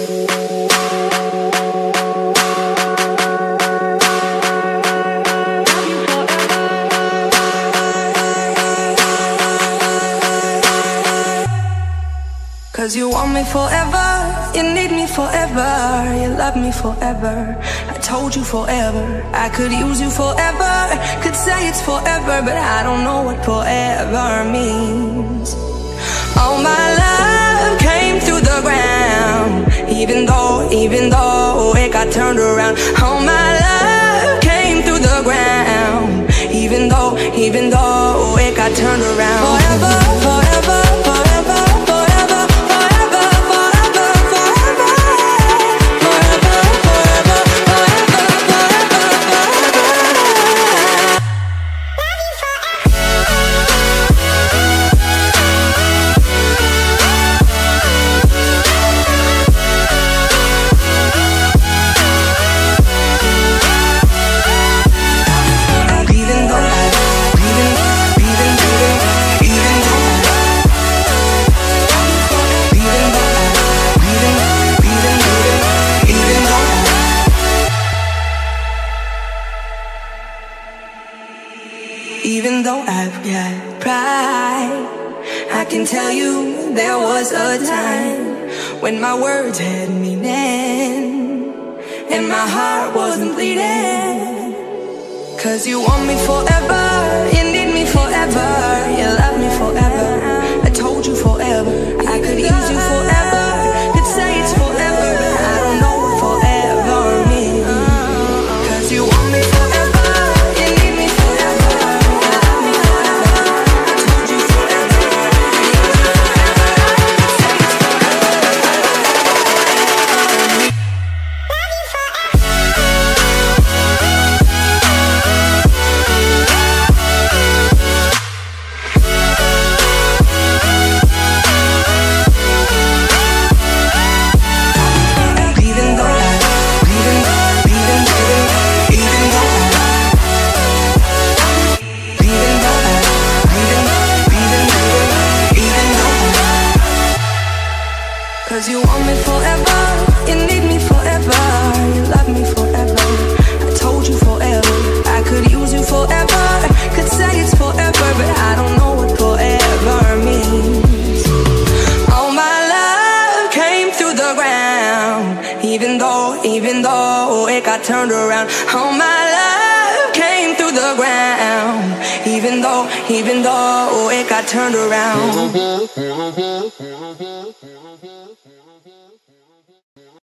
Cause you want me forever, you need me forever, you love me forever. I told you forever, I could use you forever, could say it's forever, but I don't know what forever means. All my love All my love came through the ground, even though, even though it got turned around. Even though I've got pride, I can tell you there was a time when my words had meaning and my heart wasn't bleeding. Cause you want me forever, you need me forever, Cause you want me forever, you need me forever, you love me forever. I told you forever, I could use you forever, could say it's forever, but I don't know what forever means. All my love came through the ground, even though, even though it got turned around. All my love came through the ground, even though, even though it got turned around. Mm-hmm.